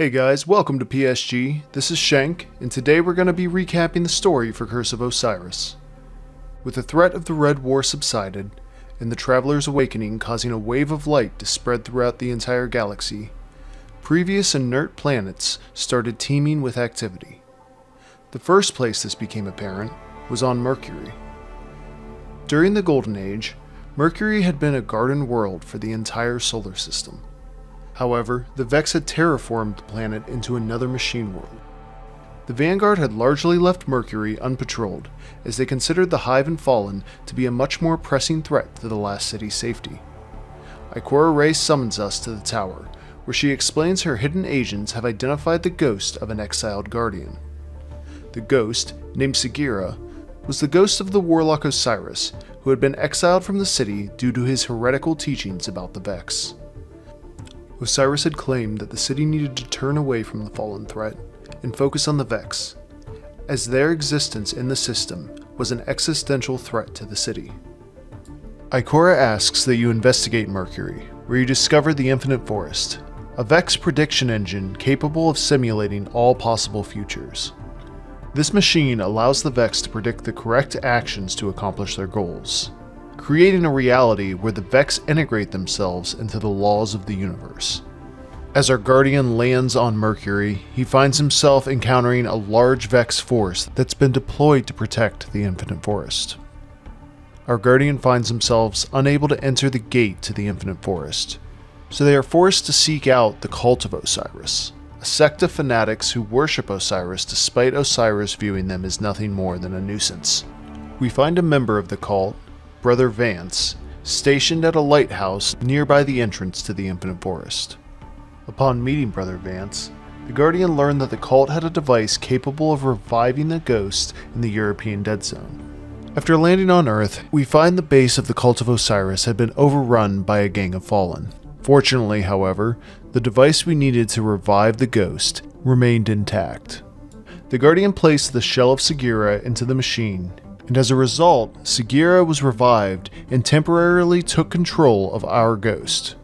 Hey guys, welcome to PSG. This is Shank, and today we're going to be recapping the story for Curse of Osiris. With the threat of the Red War subsided, and the Traveler's awakening causing a wave of light to spread throughout the entire galaxy, previous inert planets started teeming with activity. The first place this became apparent was on Mercury. During the Golden Age, Mercury had been a garden world for the entire solar system. However, the Vex had terraformed the planet into another machine world. The Vanguard had largely left Mercury unpatrolled, as they considered the Hive and Fallen to be a much more pressing threat to the last city's safety. Ikora Rey summons us to the tower, where she explains her hidden agents have identified the ghost of an exiled guardian. The ghost, named Sagira, was the ghost of the warlock Osiris, who had been exiled from the city due to his heretical teachings about the Vex. Osiris had claimed that the city needed to turn away from the fallen threat and focus on the Vex, as their existence in the system was an existential threat to the city. Ikora asks that you investigate Mercury, where you discover the Infinite Forest, a Vex prediction engine capable of simulating all possible futures. This machine allows the Vex to predict the correct actions to accomplish their goals creating a reality where the Vex integrate themselves into the laws of the universe. As our Guardian lands on Mercury, he finds himself encountering a large Vex force that's been deployed to protect the Infinite Forest. Our Guardian finds themselves unable to enter the gate to the Infinite Forest, so they are forced to seek out the Cult of Osiris, a sect of fanatics who worship Osiris despite Osiris viewing them as nothing more than a nuisance. We find a member of the cult Brother Vance, stationed at a lighthouse nearby the entrance to the Infinite Forest. Upon meeting Brother Vance, the Guardian learned that the cult had a device capable of reviving the ghost in the European Dead Zone. After landing on Earth, we find the base of the Cult of Osiris had been overrun by a gang of fallen. Fortunately, however, the device we needed to revive the ghost remained intact. The Guardian placed the shell of Sagira into the machine and as a result, Sagira was revived and temporarily took control of our ghost.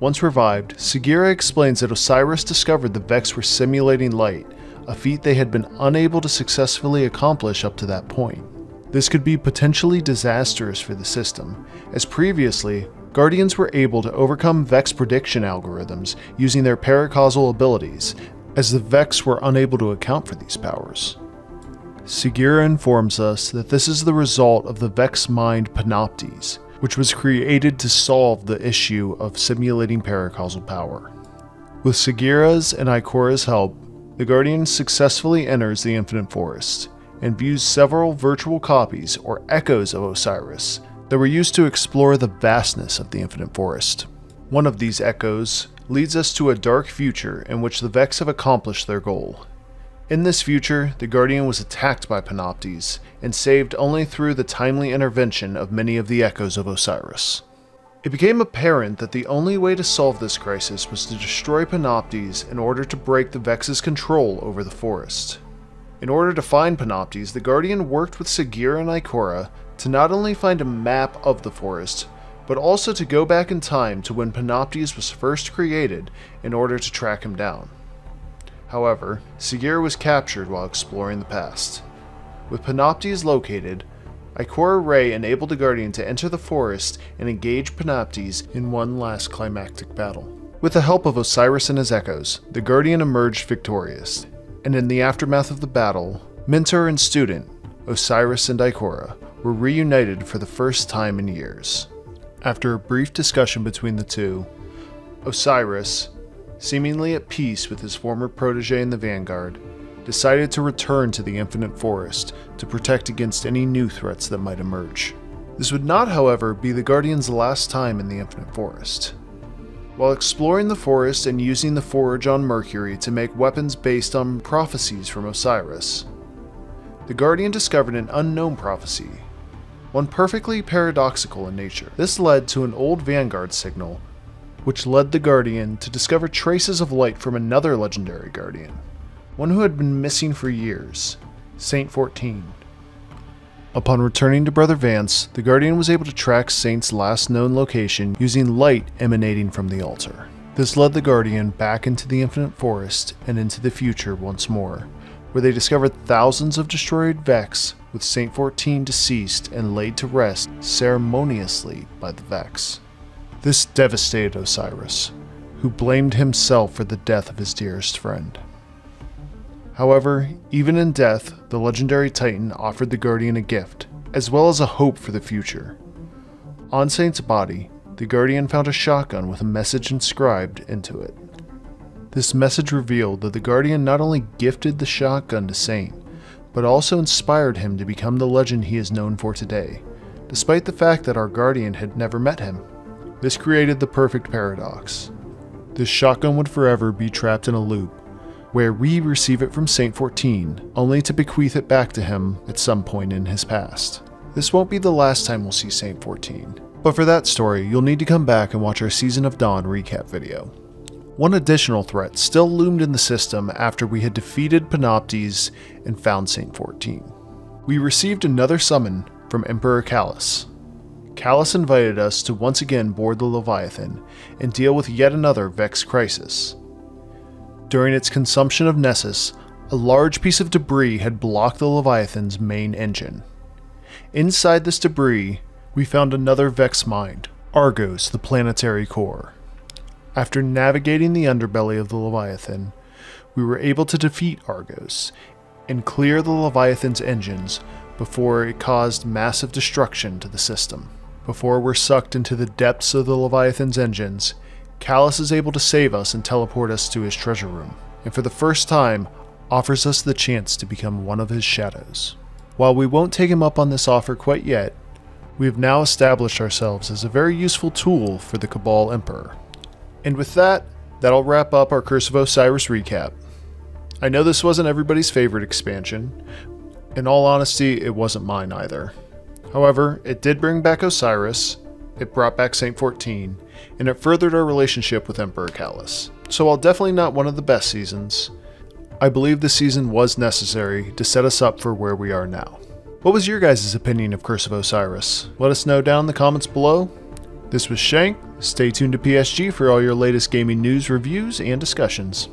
Once revived, Sagira explains that Osiris discovered the Vex were simulating light, a feat they had been unable to successfully accomplish up to that point. This could be potentially disastrous for the system, as previously, Guardians were able to overcome Vex prediction algorithms using their paracausal abilities, as the Vex were unable to account for these powers. Sagira informs us that this is the result of the Vex Mind Panoptes, which was created to solve the issue of simulating paracausal power. With Sagira's and Ikora's help, the Guardian successfully enters the Infinite Forest and views several virtual copies or echoes of Osiris that were used to explore the vastness of the Infinite Forest. One of these echoes leads us to a dark future in which the Vex have accomplished their goal in this future, the Guardian was attacked by Panoptes and saved only through the timely intervention of many of the echoes of Osiris. It became apparent that the only way to solve this crisis was to destroy Panoptes in order to break the Vex's control over the forest. In order to find Panoptes, the Guardian worked with Sagira and Ikora to not only find a map of the forest, but also to go back in time to when Panoptes was first created in order to track him down. However, Sagira was captured while exploring the past. With Panoptes located, Ikora Rey enabled the Guardian to enter the forest and engage Panoptes in one last climactic battle. With the help of Osiris and his echoes, the Guardian emerged victorious, and in the aftermath of the battle, mentor and student, Osiris and Ikora, were reunited for the first time in years. After a brief discussion between the two, Osiris, seemingly at peace with his former protege in the Vanguard, decided to return to the Infinite Forest to protect against any new threats that might emerge. This would not, however, be the Guardian's last time in the Infinite Forest. While exploring the forest and using the forge on Mercury to make weapons based on prophecies from Osiris, the Guardian discovered an unknown prophecy, one perfectly paradoxical in nature. This led to an old Vanguard signal which led the Guardian to discover traces of light from another legendary Guardian, one who had been missing for years, Saint 14. Upon returning to Brother Vance, the Guardian was able to track Saint's last known location using light emanating from the altar. This led the Guardian back into the Infinite Forest and into the future once more, where they discovered thousands of destroyed Vex, with Saint 14 deceased and laid to rest ceremoniously by the Vex. This devastated Osiris, who blamed himself for the death of his dearest friend. However, even in death, the legendary Titan offered the Guardian a gift, as well as a hope for the future. On Saint's body, the Guardian found a shotgun with a message inscribed into it. This message revealed that the Guardian not only gifted the shotgun to Saint, but also inspired him to become the legend he is known for today, despite the fact that our Guardian had never met him. This created the perfect paradox. This shotgun would forever be trapped in a loop, where we receive it from Saint 14, only to bequeath it back to him at some point in his past. This won't be the last time we'll see Saint 14, but for that story, you'll need to come back and watch our Season of Dawn recap video. One additional threat still loomed in the system after we had defeated Panoptes and found Saint 14. We received another summon from Emperor Calus. Calus invited us to once again board the Leviathan and deal with yet another Vex crisis. During its consumption of Nessus, a large piece of debris had blocked the Leviathan's main engine. Inside this debris, we found another Vex mind, Argos, the planetary core. After navigating the underbelly of the Leviathan, we were able to defeat Argos and clear the Leviathan's engines before it caused massive destruction to the system. Before we're sucked into the depths of the Leviathan's engines, Calus is able to save us and teleport us to his treasure room, and for the first time, offers us the chance to become one of his shadows. While we won't take him up on this offer quite yet, we have now established ourselves as a very useful tool for the Cabal Emperor. And with that, that'll wrap up our Curse of Osiris recap. I know this wasn't everybody's favorite expansion. In all honesty, it wasn't mine either. However, it did bring back Osiris, it brought back Saint 14, and it furthered our relationship with Emperor Calus. So while definitely not one of the best seasons, I believe the season was necessary to set us up for where we are now. What was your guys' opinion of Curse of Osiris? Let us know down in the comments below. This was Shank. Stay tuned to PSG for all your latest gaming news, reviews, and discussions.